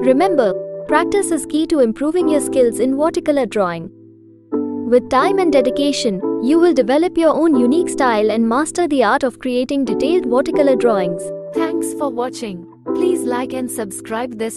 Remember, practice is key to improving your skills in watercolor drawing. With time and dedication, you will develop your own unique style and master the art of creating detailed watercolor drawings. Thanks for watching. Please like and subscribe this